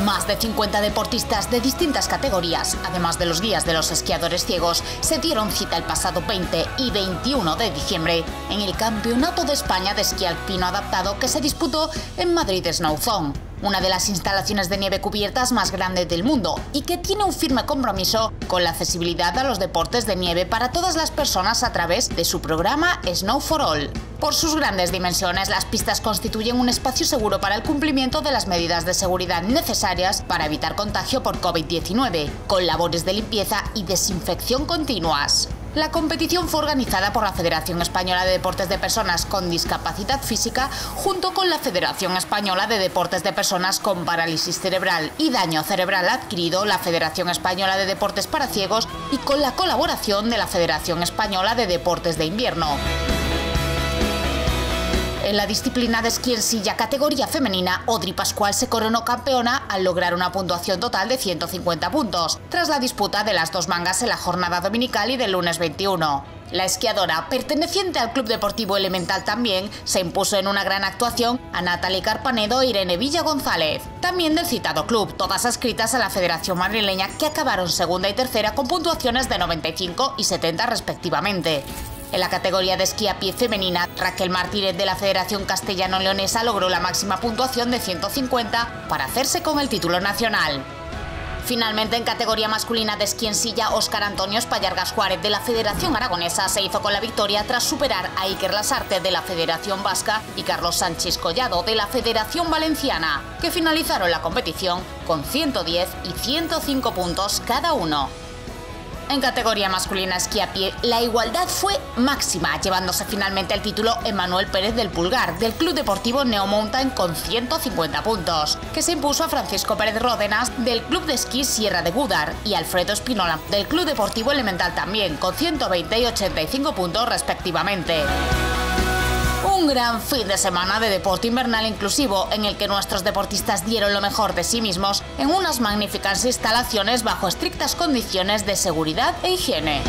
de 50 deportistas de distintas categorías, además de los guías de los esquiadores ciegos, se dieron cita el pasado 20 y 21 de diciembre en el Campeonato de España de Esquí Alpino Adaptado que se disputó en Madrid Snow Zone una de las instalaciones de nieve cubiertas más grandes del mundo y que tiene un firme compromiso con la accesibilidad a los deportes de nieve para todas las personas a través de su programa Snow for All. Por sus grandes dimensiones, las pistas constituyen un espacio seguro para el cumplimiento de las medidas de seguridad necesarias para evitar contagio por COVID-19, con labores de limpieza y desinfección continuas. La competición fue organizada por la Federación Española de Deportes de Personas con Discapacidad Física junto con la Federación Española de Deportes de Personas con Parálisis Cerebral y Daño Cerebral Adquirido, la Federación Española de Deportes para Ciegos y con la colaboración de la Federación Española de Deportes de Invierno en la disciplina de esquí silla categoría femenina, Odri Pascual se coronó campeona al lograr una puntuación total de 150 puntos, tras la disputa de las dos mangas en la jornada dominical y del lunes 21. La esquiadora, perteneciente al Club Deportivo Elemental también, se impuso en una gran actuación a Natalie Carpanedo e Irene Villa González, también del citado club, todas adscritas a la Federación Madrileña que acabaron segunda y tercera con puntuaciones de 95 y 70 respectivamente. En la categoría de esquí a pie femenina, Raquel Martínez de la Federación Castellano-Leonesa logró la máxima puntuación de 150 para hacerse con el título nacional. Finalmente, en categoría masculina de esquí en silla, Óscar Antonio Espallargas Juárez de la Federación Aragonesa se hizo con la victoria tras superar a Iker Lasarte de la Federación Vasca y Carlos Sánchez Collado de la Federación Valenciana, que finalizaron la competición con 110 y 105 puntos cada uno. En categoría masculina esquí a pie, la igualdad fue máxima, llevándose finalmente el título Emanuel Pérez del Pulgar, del Club Deportivo Neo Mountain con 150 puntos, que se impuso a Francisco Pérez Ródenas del Club de Esquí Sierra de Gudar y Alfredo Espinola del Club Deportivo Elemental también, con 120 y 85 puntos respectivamente un gran fin de semana de deporte invernal inclusivo en el que nuestros deportistas dieron lo mejor de sí mismos en unas magníficas instalaciones bajo estrictas condiciones de seguridad e higiene.